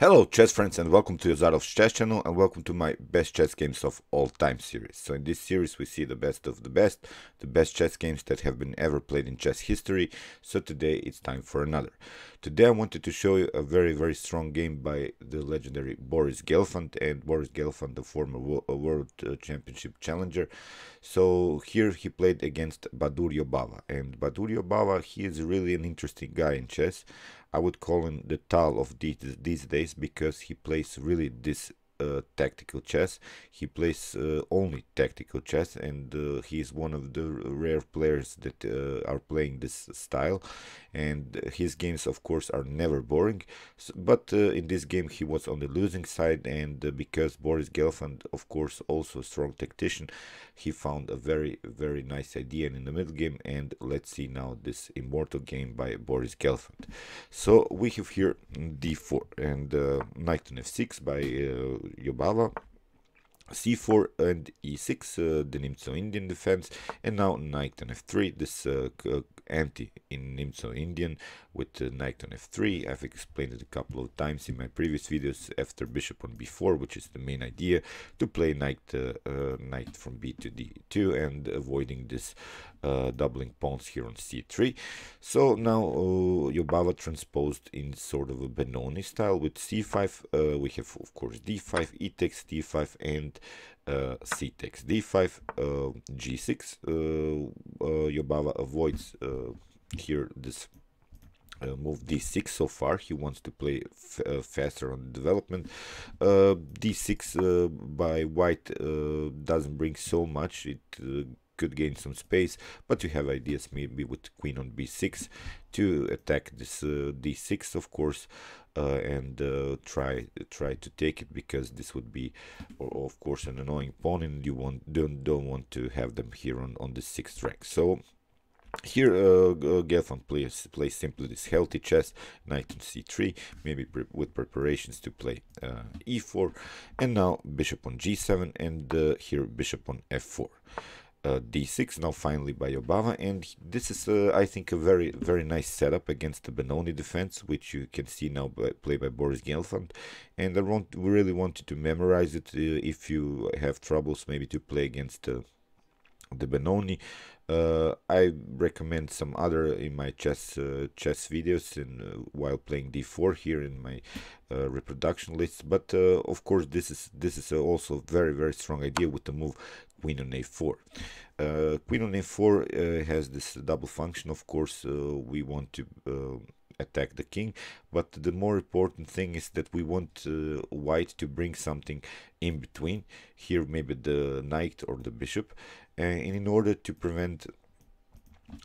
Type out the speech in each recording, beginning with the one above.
Hello chess friends and welcome to Jozarov's chess channel and welcome to my best chess games of all time series. So in this series we see the best of the best, the best chess games that have been ever played in chess history. So today it's time for another. Today I wanted to show you a very very strong game by the legendary Boris Gelfand and Boris Gelfand the former world uh, championship challenger. So here he played against Baadur Jobava and Baadur Jobava he is really an interesting guy in chess. I would call him the Tal of these, these days because he plays really this tactical chess. He plays uh, only tactical chess, and uh, he is one of the rare players that uh, are playing this style. And his games, of course, are never boring. So, but uh, in this game, he was on the losing side, and uh, because Boris Gelfand, of course, also a strong tactician, he found a very, very nice idea in the middle game. And let's see now this immortal game by Boris Gelfand. So we have here d4 and knight on f6 by Jobava c4 and e6 uh, the Nimzo Indian defense and now knight on f3 this uh, anti in Nimzo Indian with uh, knight on f3 I've explained it a couple of times in my previous videos after bishop on b4 which is the main idea to play knight uh, uh, knight from b to d2 and avoiding this uh, doubling pawns here on c3 so now Jobava transposed in sort of a Benoni style with c5 we have of course d5 e takes d5 and uh, c takes d5 uh, g6 uh, Jobava avoids here this uh, move d6 so far. He wants to play uh, faster on development. Uh, d6 by white doesn't bring so much. It could gain some space but you have ideas maybe with queen on b6 to attack this d6 of course uh, and uh, try try to take it because this would be of course an annoying pawn and you want don't don't want to have them here on on the sixth rank so here uh, Gelfand plays plays simply this healthy chess knight on c3 maybe pre with preparations to play uh, e4 and now bishop on g7 and uh, here bishop on f4 uh, d6 now finally by Jobava and this is uh, I think a very very nice setup against the Benoni defense which you can see now by, played by Boris Gelfand. And I want really wanted to memorize it uh, if you have troubles maybe to play against uh, the Benoni uh, I recommend some other in my chess uh, chess videos and uh, while playing d4 here in my uh, reproduction list. But uh, of course, this is this is also a very very strong idea with the move queen on a4. Uh, queen on a4 has this double function. Of course, we want to attack the king but the more important thing is that we want uh, white to bring something in between here maybe the knight or the bishop and in order to prevent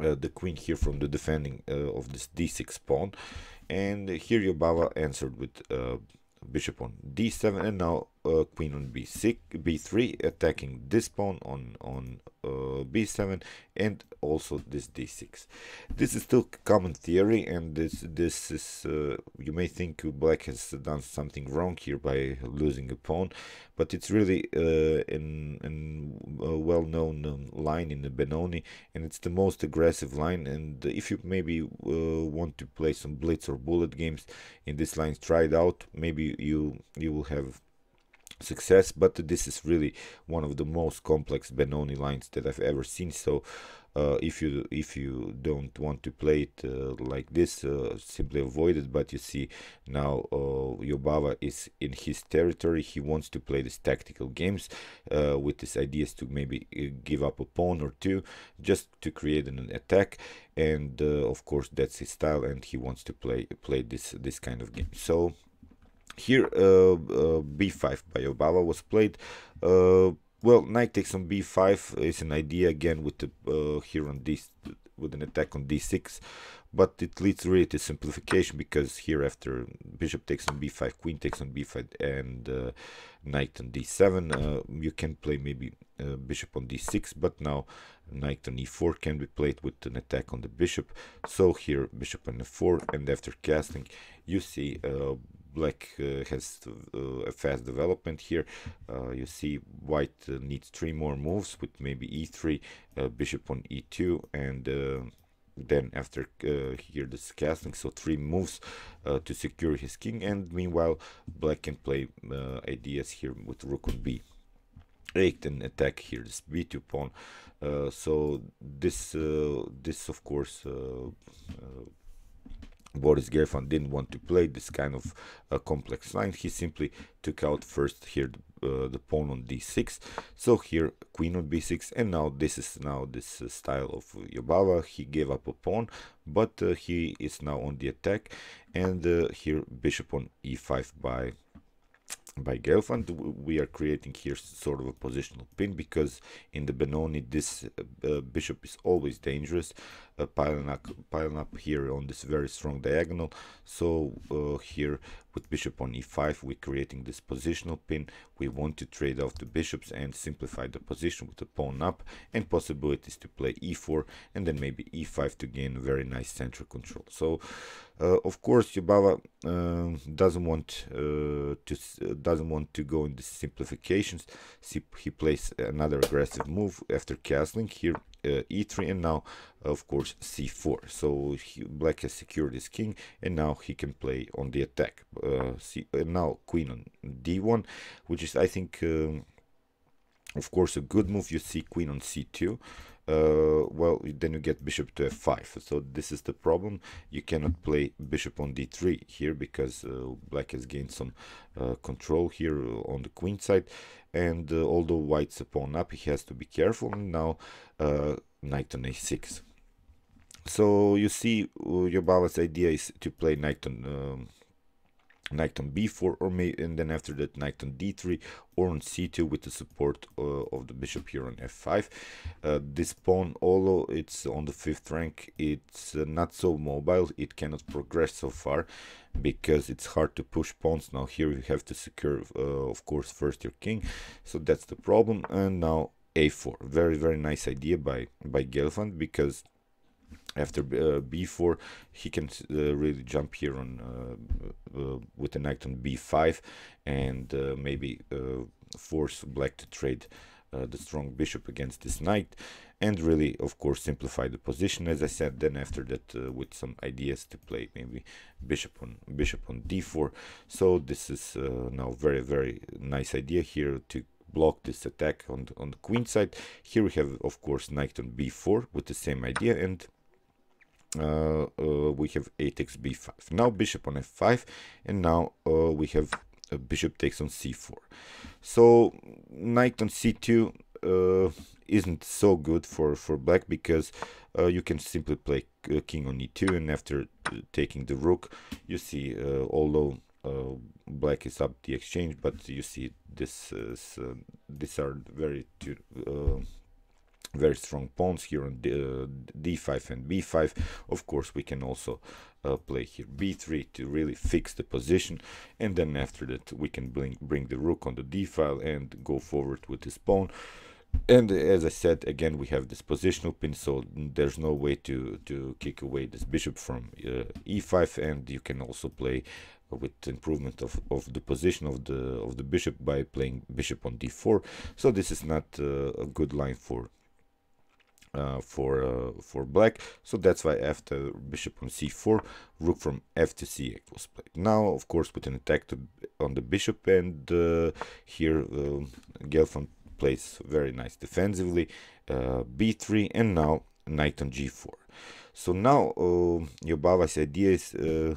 uh, the queen here from the defending uh, of this d6 pawn. And here Jobava answered with uh, bishop on d7 and now uh, queen on b6 b3 attacking this pawn on on uh, b7 and also this d6 this is still common theory and this this is uh, you may think black has done something wrong here by losing a pawn but it's really uh, in, in a well-known um, line in the Benoni and it's the most aggressive line and if you maybe uh, want to play some blitz or bullet games in this line try it out. Maybe you you will have success but this is really one of the most complex Benoni lines that I've ever seen. So uh, if you if you don't want to play it uh, like this uh, simply avoid it. But you see now uh, Jobava is in his territory. He wants to play these tactical games uh, with his ideas to maybe uh, give up a pawn or two just to create an attack. And of course that's his style and he wants to play play this this kind of game. So here uh, uh, b5 by Jobava was played. Uh, well, knight takes on b5 is an idea again with the here on d with an attack on d6 but it leads really to simplification because here after bishop takes on b5 queen takes on b5 and uh, knight on d7 uh, you can play maybe uh, bishop on d6 but now knight on e4 can be played with an attack on the bishop so here bishop on f4 and after castling you see black uh, has uh, a fast development here. Uh, you see white needs three more moves with maybe e3, bishop on e2, and then after uh, here this castling so three moves uh, to secure his king. And meanwhile black can play uh, ideas here with rook on b. 8 and attack here this b2 pawn. So this this of course Boris Gelfand didn't want to play this kind of uh, complex line. He simply took out first here the, uh, the, pawn on d6. So here queen on b6 and now this is now this uh, style of Jobava. He gave up a pawn but uh, he is now on the attack and uh, here bishop on e5 by by Gelfand we are creating here sort of a positional pin because in the Benoni this uh, bishop is always dangerous uh, piling, up, piling up here on this very strong diagonal. So uh, here with bishop on e5 we're creating this positional pin. We want to trade off the bishops and simplify the position with the pawn up and possibilities to play e4 and then maybe e5 to gain very nice central control. So uh, of course Jobava uh, doesn't want uh, to uh, doesn't want to go into simplifications. He plays another aggressive move after castling here e3 and now of course c4 so he, black has secured his king and now he can play on the attack. Uh, uh, now queen on d1 which is i think um, of course a good move. You see queen on c2 uh, well then you get bishop to f5 so this is the problem. You cannot play bishop on d3 here because uh, black has gained some uh, control here on the queen side and uh, although white's a pawn up he has to be careful. And now uh, knight on a6 so you see uh, Jobava's idea is to play knight on um, knight on b4 or may and then after that knight on d3 or on c2 with the support uh, of the bishop here on f5 uh, this pawn although it's on the fifth rank it's uh, not so mobile. It cannot progress so far because it's hard to push pawns. Now here you have to secure uh, of course first your king. So that's the problem. And now a4 very very nice idea by by Gelfand because after uh, b4 he can uh, really jump here on uh, uh with a knight on b5 and uh, maybe uh, force black to trade the strong bishop against this knight and really of course simplify the position as i said. Then after that with some ideas to play maybe bishop on bishop on d4 so this is now very very nice idea here to block this attack on the, on the queen side. Here we have of course knight on b4 with the same idea and Uh, uh, we have a takes b5 now bishop on f5 and now uh, we have uh, bishop takes on c4 so knight on c2 isn't so good for for black because uh, you can simply play uh, king on e2 and after taking the rook you see uh, although black is up the exchange but you see this is, these are very two very strong pawns here on d5 and b5 of course we can also uh, play here b3 to really fix the position. And then after that we can bring, bring the rook on the d file and go forward with this pawn. And as I said again we have this positional pin so there's no way to to kick away this bishop from uh, e5 and you can also play with improvement of, of the position of the of the bishop by playing bishop on d4 so this is not uh, a good line for uh, for uh, for black. So that's why after bishop on c4 rook from f to c8 was played now of course with an attack to, on the bishop and uh, here uh, Gelfand plays very nice defensively uh, b3 and now knight on g4 so now uh, Jobava's idea is uh,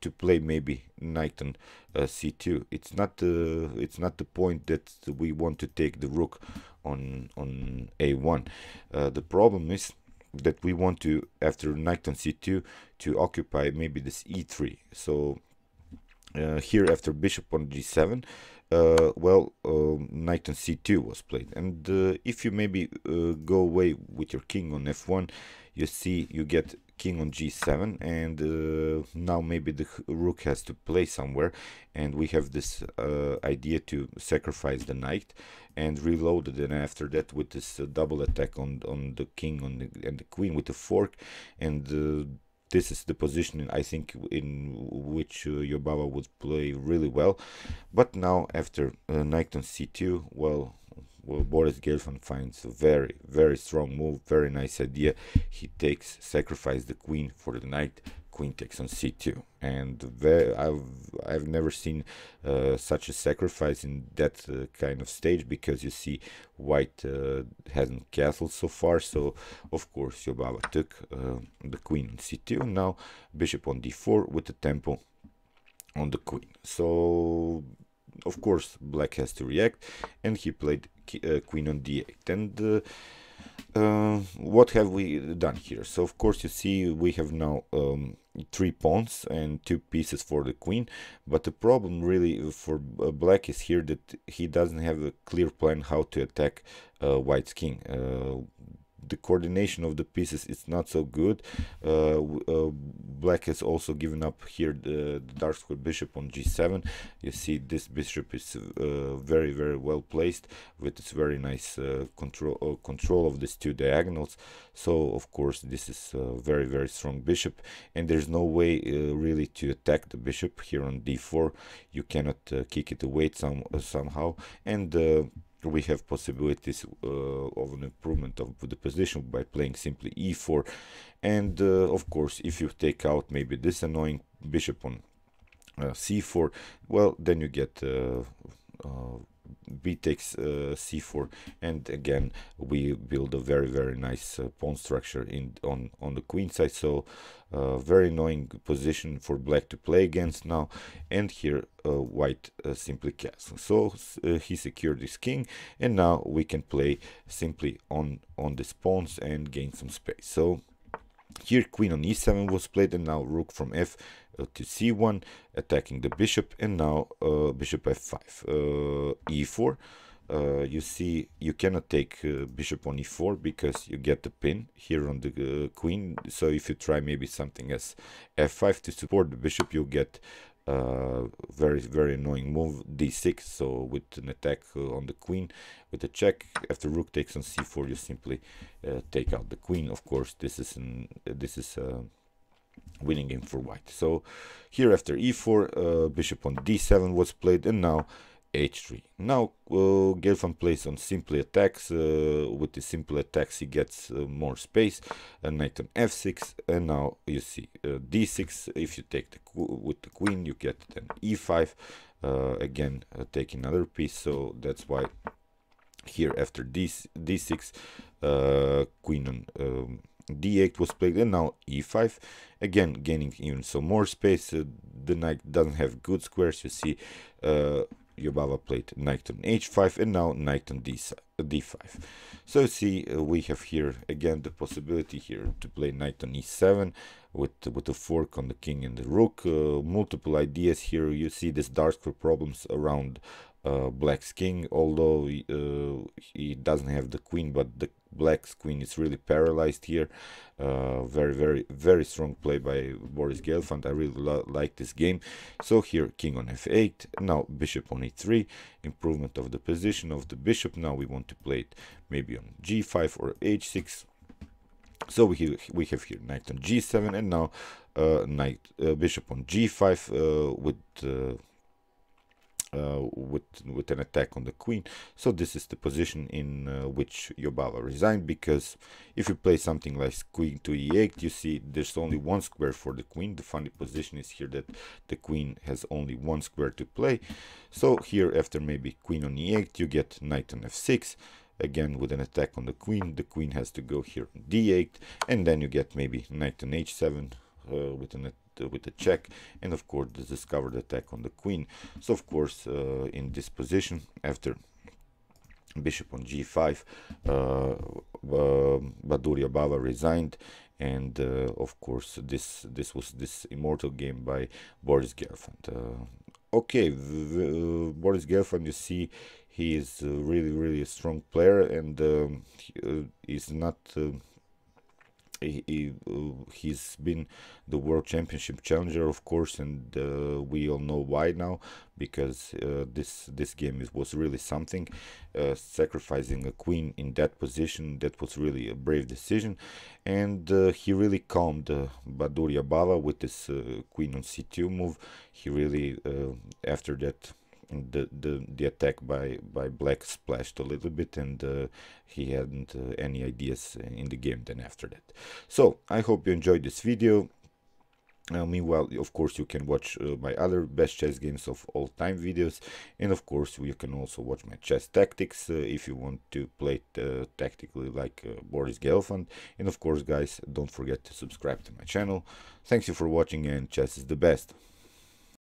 to play maybe knight on uh, c2 it's not uh, it's not the point that we want to take the rook on on a1 uh, the problem is that we want to after knight on c2 to occupy maybe this e3 so uh, here after bishop on g7 uh, well um, knight on c2 was played. And uh, if you maybe go away with your king on f1 you see you get king on g7 and uh, now maybe the rook has to play somewhere. And we have this uh, idea to sacrifice the knight and reload it. And after that with this uh, double attack on on the king on the, and the queen with the fork. And uh, this is the position I think in which uh, Jobava would play really well. But now after uh, knight on c2 well well, Boris Gelfand finds a very, very strong move, very nice idea. He takes, sacrifice the queen for the knight, queen takes on c2 and I've I've never seen uh, such a sacrifice in that uh, kind of stage because you see white uh, hasn't castled so far. So of course Jobava took uh, the queen on c2 now bishop on d4 with the tempo on the queen. So of course black has to react and he played uh, queen on d8 and uh, uh, what have we done here? So of course you see we have now um, three pawns and two pieces for the queen, but the problem really for uh, black is here that he doesn't have a clear plan how to attack uh, white's king. Uh, the coordination of the pieces is not so good. Uh, uh, black has also given up here the, the, dark square bishop on g7. You see this bishop is uh, very very well placed with its very nice control control of these two diagonals. So of course this is a very very strong bishop and there's no way really to attack the bishop here on d4. You cannot kick it away some somehow and we have possibilities uh, of an improvement of the position by playing simply e4 and uh, of course if you take out maybe this annoying bishop on uh, c4 well then you get uh, uh, b takes uh, c4 and again we build a very very nice uh, pawn structure in on on the queen side. So uh, very annoying position for black to play against now. And here white simply castle so he secured his king. And now we can play simply on on these pawns and gain some space. So here queen on e7 was played and now rook from f uh, to c1 attacking the bishop and now uh, bishop f5 uh, e4 uh, you see you cannot take uh, bishop on e4 because you get the pin here on the uh, queen. So if you try maybe something as f5 to support the bishop you'll get uh, very very annoying move d6 so with an attack uh, on the queen with a check. After rook takes on c4 you simply uh, take out the queen. Of course this is an this is a winning game for white. So here after e4 bishop on d7 was played and now h3. Now uh, Gelfand plays on simply attacks. Uh, with the simple attacks he gets uh, more space. A knight on f6 and now you see uh, d6. If you take the with the queen you get then e5. Uh, again uh, take another piece so that's why here after d d6 uh, queen on um, d8 was played and now e5 again gaining even some more space uh, the knight doesn't have good squares you see uh, Jobava played knight on h5 and now knight on d5. So see, uh, we have here again the possibility here to play knight on e7 with with a fork on the king and the rook. Uh, multiple ideas here. You see this dark square problems around uh, black's king, although uh, he doesn't have the queen, but the black's queen is really paralyzed here. Uh, very, very, very strong play by Boris Gelfand. I really like this game. So here, king on f8, now bishop on e3, improvement of the position of the bishop. Now we want to play it maybe on g5 or h6. So we, we have here knight on g7 and now uh, knight uh, bishop on g5 uh, with uh, with with an attack on the queen. So this is the position in uh, which Jobava resigned because if you play something like queen to e8, you see there's only one square for the queen. The funny position is here that the queen has only one square to play. So here after maybe queen on e8, you get knight on f6 again with an attack on the queen the queen has to go here on d8 and then you get maybe knight on h7 uh, with an with a check and of course the discovered attack on the queen. So of course uh, in this position after bishop on g5 uh, uh, Baadur Jobava resigned and uh, of course this this was this immortal game by Boris Gelfand. Uh, okay uh, Boris Gelfand you see he is really really a strong player and um, he, is not he, he's been the world championship challenger of course and uh, we all know why now because uh, this this game is, was really something uh, sacrificing a queen in that position that was really a brave decision. And uh, he really calmed uh, Baadur with this uh, queen on c2 move. He really uh, after that the the the attack by by black splashed a little bit and uh, he hadn't uh, any ideas in the game then after that so i hope you enjoyed this video uh, meanwhile, of course, you can watch uh, my other best chess games of all time videos, and of course, you can also watch my chess tactics uh, if you want to play uh, tactically like uh, Boris Gelfand. And of course, guys, don't forget to subscribe to my channel. Thanks you for watching, and chess is the best.